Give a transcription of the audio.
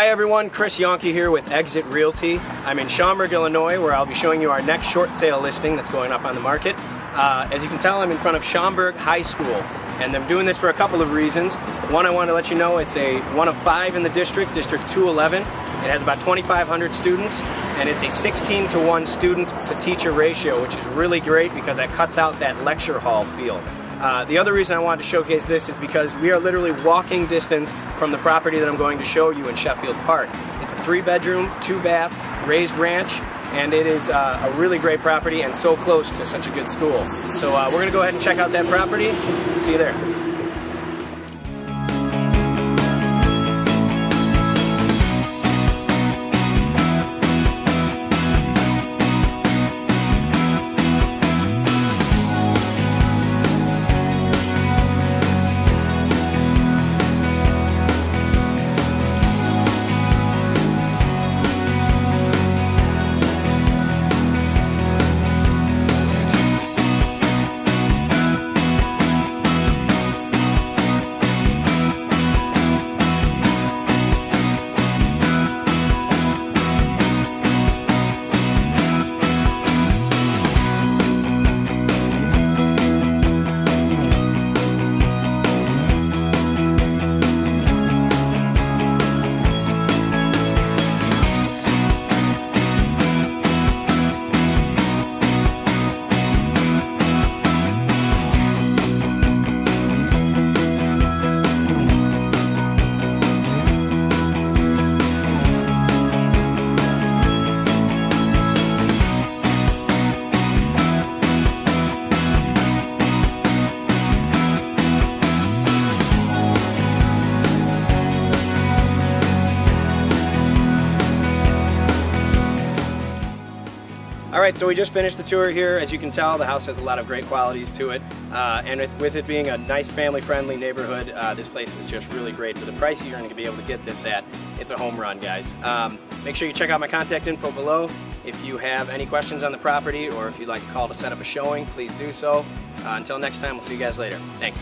Hi everyone, Chris Yonke here with Exit Realty. I'm in Schaumburg, Illinois, where I'll be showing you our next short sale listing that's going up on the market. Uh, as you can tell, I'm in front of Schaumburg High School, and I'm doing this for a couple of reasons. One, I want to let you know it's a one of five in the district, District 211. It has about 2,500 students, and it's a 16 to 1 student to teacher ratio, which is really great because that cuts out that lecture hall feel. Uh, the other reason I wanted to showcase this is because we are literally walking distance from the property that I'm going to show you in Sheffield Park. It's a three bedroom, two bath, raised ranch, and it is uh, a really great property and so close to such a good school. So uh, we're going to go ahead and check out that property. See you there. All right, so we just finished the tour here. As you can tell, the house has a lot of great qualities to it. Uh, and with, with, it being a nice family-friendly neighborhood, uh, this place is just really great. For the price you're going to be able to get this at, it's a home run, guys. Um, make sure you check out my contact info below. If you have any questions on the property or if you'd like to call to set up a showing, please do so. Uh, until next time, we'll see you guys later. Thanks.